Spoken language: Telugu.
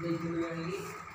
జై